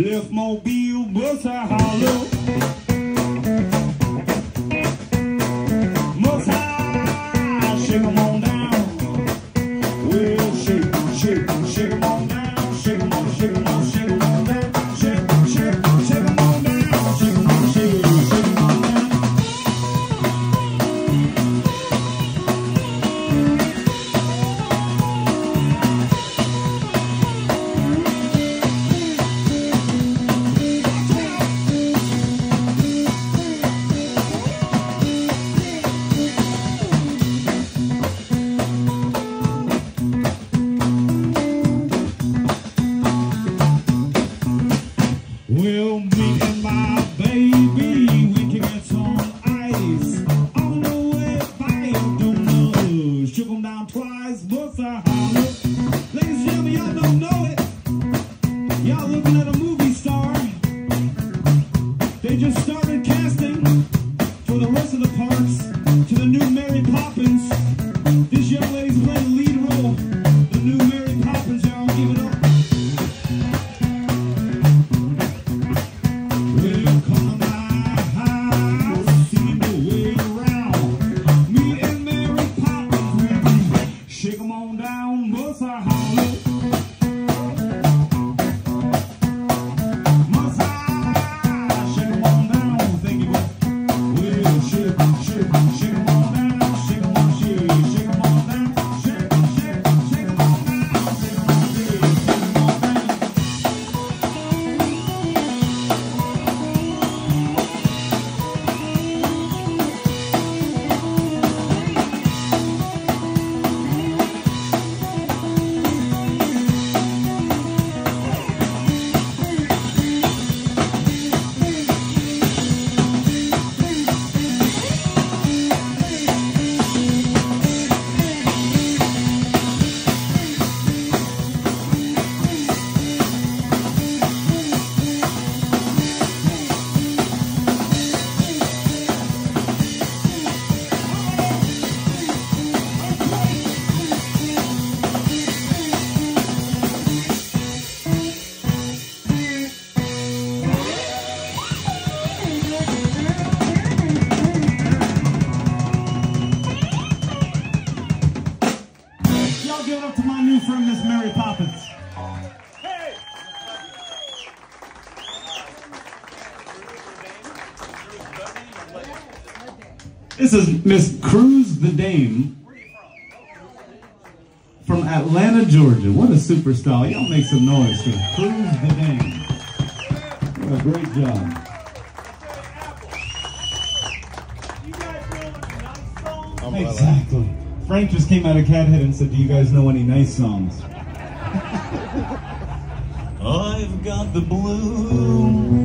Left mobile bus I hollow. twice, what's up? Mary Poppins. This is Miss Cruz the Dame from Atlanta, Georgia. What a superstar. Y'all make some noise for Cruz the Dame. What a great job. Exactly. Frank just came out of Cat Head and said, do you guys know any nice songs? I've got the blues.